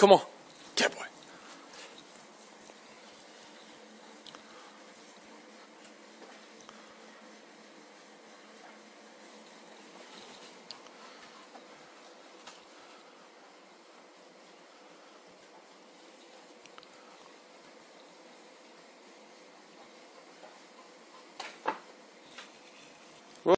Come on. Cowboy.